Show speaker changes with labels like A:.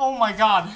A: Oh my god.